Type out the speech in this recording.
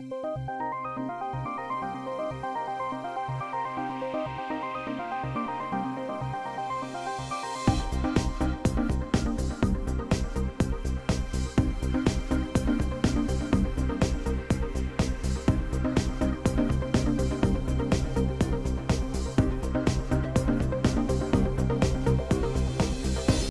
う